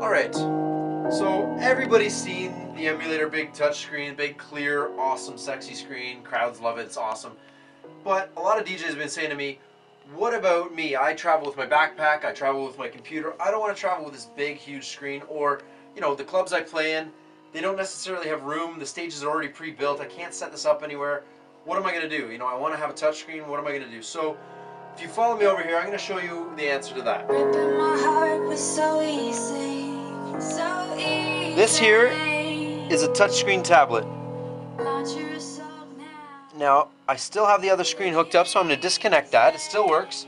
Alright, so everybody's seen the emulator big touchscreen, big clear, awesome, sexy screen. Crowds love it, it's awesome. But a lot of DJs have been saying to me, what about me? I travel with my backpack, I travel with my computer. I don't want to travel with this big, huge screen. Or, you know, the clubs I play in, they don't necessarily have room. The stages are already pre-built. I can't set this up anywhere. What am I going to do? You know, I want to have a touchscreen. What am I going to do? So, if you follow me over here, I'm going to show you the answer to that. This here is a touchscreen tablet. Now, I still have the other screen hooked up, so I'm going to disconnect that. It still works.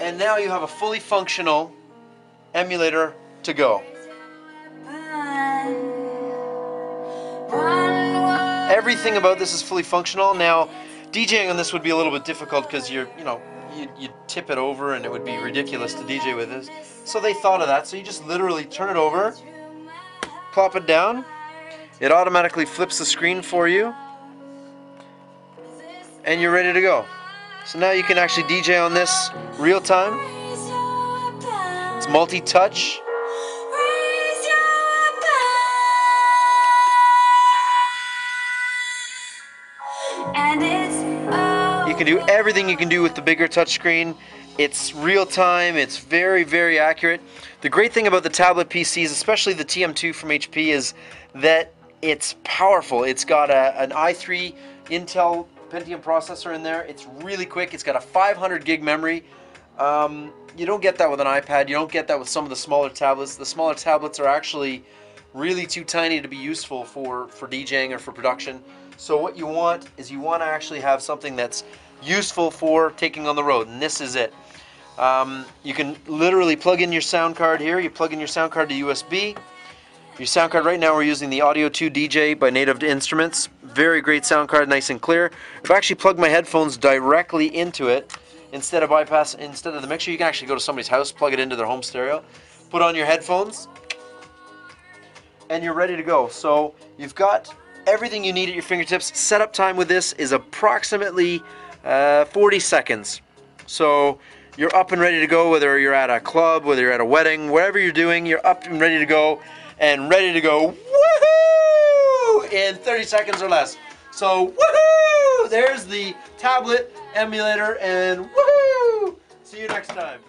And now you have a fully functional emulator to go. Everything about this is fully functional. Now, DJing on this would be a little bit difficult because you're, you know, you, you tip it over and it would be ridiculous to DJ with this. So they thought of that. So you just literally turn it over, plop it down. It automatically flips the screen for you. And you're ready to go. So now you can actually DJ on this real time. It's multi-touch. You can do everything you can do with the bigger touchscreen. It's real time, it's very, very accurate. The great thing about the tablet PCs, especially the TM2 from HP, is that it's powerful. It's got a, an i3 Intel Pentium processor in there. It's really quick. It's got a 500 gig memory. Um, you don't get that with an iPad. You don't get that with some of the smaller tablets. The smaller tablets are actually really too tiny to be useful for, for DJing or for production. So what you want is you want to actually have something that's useful for taking on the road, and this is it. Um, you can literally plug in your sound card here. You plug in your sound card to USB. Your sound card right now we're using the Audio 2 DJ by Native Instruments. Very great sound card, nice and clear. I've actually plugged my headphones directly into it instead of bypass instead of the mixer. You can actually go to somebody's house, plug it into their home stereo, put on your headphones, and you're ready to go. So you've got everything you need at your fingertips. Setup time with this is approximately uh, 40 seconds. So you're up and ready to go, whether you're at a club, whether you're at a wedding, whatever you're doing, you're up and ready to go, and ready to go, woohoo, in 30 seconds or less. So, woohoo, there's the tablet emulator, and woohoo, see you next time.